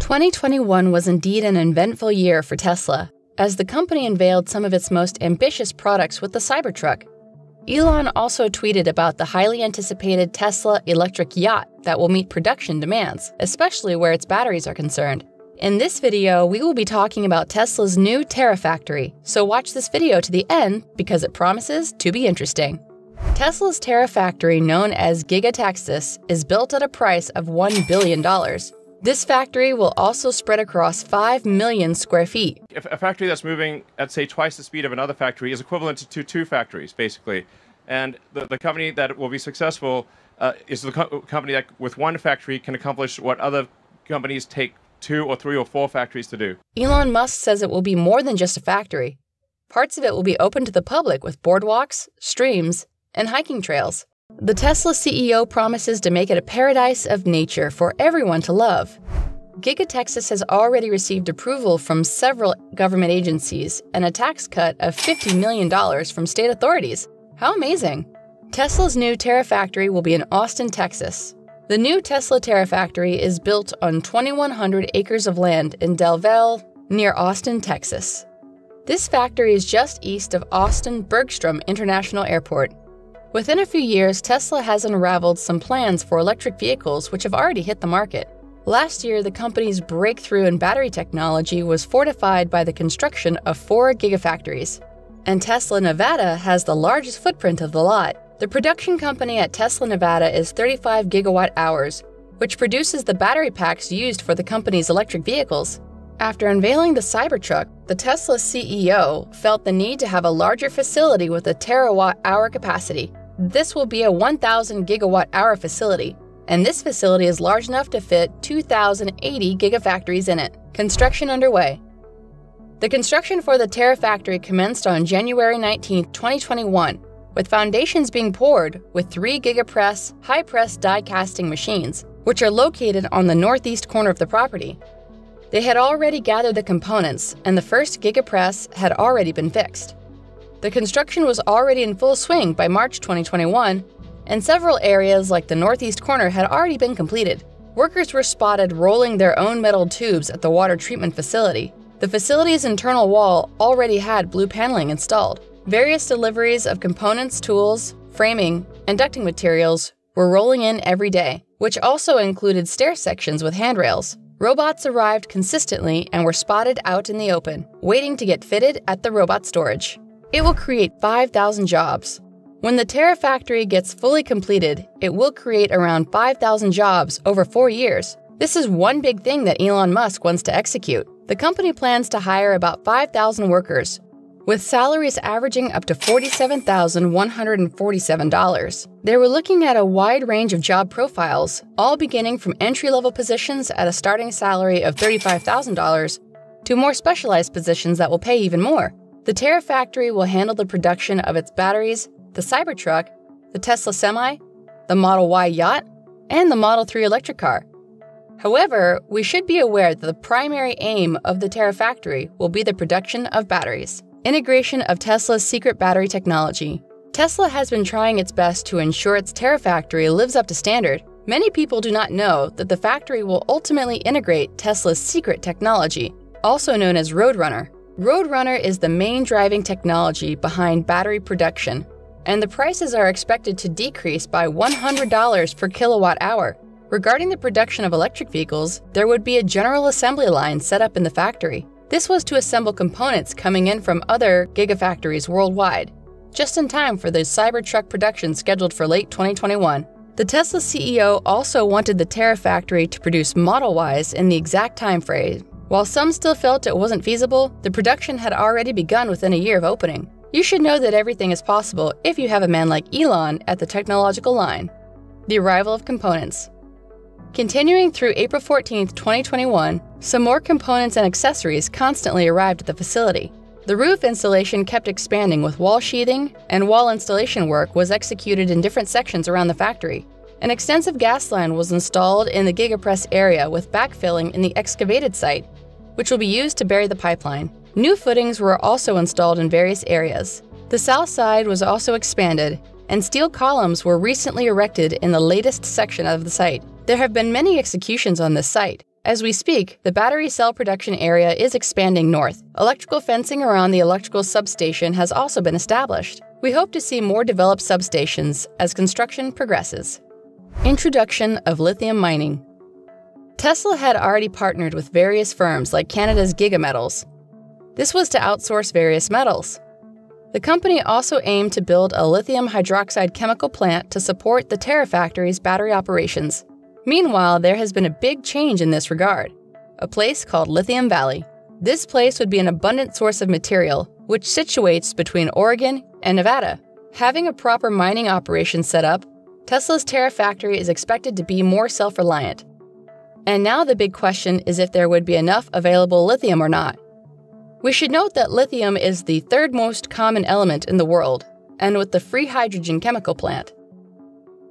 Twenty twenty one was indeed an eventful year for Tesla, as the company unveiled some of its most ambitious products with the Cybertruck. Elon also tweeted about the highly anticipated Tesla electric yacht that will meet production demands, especially where its batteries are concerned. In this video, we will be talking about Tesla's new Terafactory, so watch this video to the end because it promises to be interesting. Tesla's Terafactory, known as Giga Texas, is built at a price of $1 billion. This factory will also spread across 5 million square feet. If a factory that's moving at, say, twice the speed of another factory is equivalent to two factories, basically. And the, the company that will be successful uh, is the co company that, with one factory, can accomplish what other companies take two or three or four factories to do. Elon Musk says it will be more than just a factory. Parts of it will be open to the public with boardwalks, streams, and hiking trails. The Tesla CEO promises to make it a paradise of nature for everyone to love. Giga Texas has already received approval from several government agencies and a tax cut of $50 million from state authorities. How amazing! Tesla's new Terafactory will be in Austin, Texas. The new Tesla Terafactory is built on 2,100 acres of land in Del Valle, near Austin, Texas. This factory is just east of Austin Bergstrom International Airport. Within a few years, Tesla has unraveled some plans for electric vehicles which have already hit the market. Last year, the company's breakthrough in battery technology was fortified by the construction of four gigafactories. And Tesla Nevada has the largest footprint of the lot. The production company at Tesla Nevada is 35 gigawatt hours, which produces the battery packs used for the company's electric vehicles. After unveiling the Cybertruck, the Tesla CEO felt the need to have a larger facility with a terawatt hour capacity. This will be a 1,000 gigawatt hour facility, and this facility is large enough to fit 2,080 gigafactories in it. Construction underway. The construction for the Terafactory commenced on January 19, 2021, with foundations being poured with three gigapress high press die casting machines, which are located on the northeast corner of the property. They had already gathered the components, and the first gigapress had already been fixed. The construction was already in full swing by March 2021, and several areas like the northeast corner had already been completed. Workers were spotted rolling their own metal tubes at the water treatment facility. The facility's internal wall already had blue paneling installed. Various deliveries of components, tools, framing, and ducting materials were rolling in every day, which also included stair sections with handrails. Robots arrived consistently and were spotted out in the open, waiting to get fitted at the robot storage. It will create 5,000 jobs. When the Terafactory gets fully completed, it will create around 5,000 jobs over four years. This is one big thing that Elon Musk wants to execute. The company plans to hire about 5,000 workers, with salaries averaging up to $47,147. They were looking at a wide range of job profiles, all beginning from entry level positions at a starting salary of $35,000 to more specialized positions that will pay even more. The Terafactory will handle the production of its batteries, the Cybertruck, the Tesla Semi, the Model Y yacht, and the Model 3 electric car. However, we should be aware that the primary aim of the Terafactory will be the production of batteries. Integration of Tesla's secret battery technology. Tesla has been trying its best to ensure its Terafactory lives up to standard. Many people do not know that the factory will ultimately integrate Tesla's secret technology, also known as Roadrunner. Roadrunner is the main driving technology behind battery production, and the prices are expected to decrease by $100 per kilowatt hour. Regarding the production of electric vehicles, there would be a general assembly line set up in the factory. This was to assemble components coming in from other gigafactories worldwide, just in time for the Cybertruck production scheduled for late 2021. The Tesla CEO also wanted the Terafactory to produce Model Ys in the exact time frame. While some still felt it wasn't feasible, the production had already begun within a year of opening. You should know that everything is possible if you have a man like Elon at the technological line. The arrival of components. Continuing through April 14, 2021, some more components and accessories constantly arrived at the facility. The roof installation kept expanding with wall sheathing, and wall installation work was executed in different sections around the factory. An extensive gas line was installed in the Gigapress area with backfilling in the excavated site, which will be used to bury the pipeline. New footings were also installed in various areas. The south side was also expanded, and steel columns were recently erected in the latest section of the site. There have been many executions on this site. As we speak, the battery cell production area is expanding north. Electrical fencing around the electrical substation has also been established. We hope to see more developed substations as construction progresses. Introduction of lithium mining. Tesla had already partnered with various firms like Canada's Gigametals. This was to outsource various metals. The company also aimed to build a lithium hydroxide chemical plant to support the Terafactory's battery operations. Meanwhile, there has been a big change in this regard a place called Lithium Valley. This place would be an abundant source of material, which situates between Oregon and Nevada. Having a proper mining operation set up, Tesla's Terafactory is expected to be more self reliant. And now the big question is if there would be enough available lithium or not. We should note that lithium is the third most common element in the world, and with the free hydrogen chemical plant.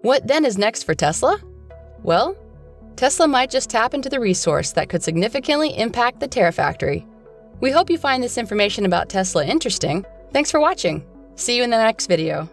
What then is next for Tesla? Well, Tesla might just tap into the resource that could significantly impact the Terafactory. We hope you find this information about Tesla interesting. Thanks for watching. See you in the next video.